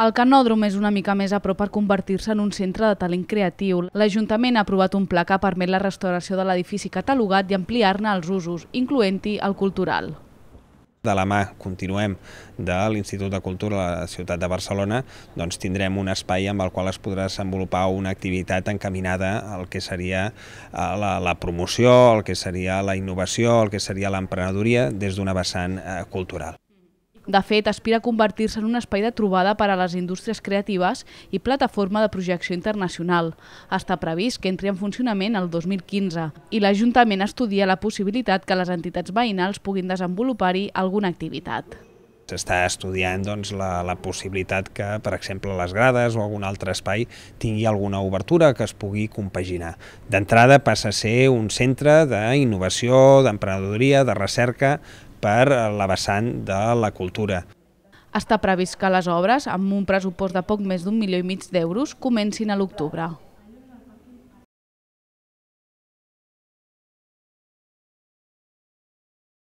El canòdrom és una mica més a prop per convertir-se en un centre de talent creatiu. L'Ajuntament ha aprovat un pla que permet la restauració de l'edifici catalogat i ampliar-ne els usos, incloent-hi el cultural. De la mà continuem de l'Institut de Cultura de la ciutat de Barcelona, doncs tindrem un espai amb el qual es podrà desenvolupar una activitat encaminada al que seria eh, la, la promoció, el que seria la innovació, el que seria l'emprenedoria des d'una vessant eh, cultural. De fet, aspira a convertir-se en un espai de trobada per a les indústries creatives i plataforma de projecció internacional. Està previst que entri en funcionament el 2015 i l'Ajuntament estudia la possibilitat que les entitats veïnals puguin desenvolupar-hi alguna activitat. S'està estudiant doncs, la, la possibilitat que, per exemple, les grades o algun altre espai tingui alguna obertura que es pugui compaginar. D'entrada passa a ser un centre d'innovació, d'emprenedoria, de recerca per la vessant de la cultura. Està previst que les obres, amb un pressupost de poc més d'un milió i mig d'euros, comencin a l'octubre.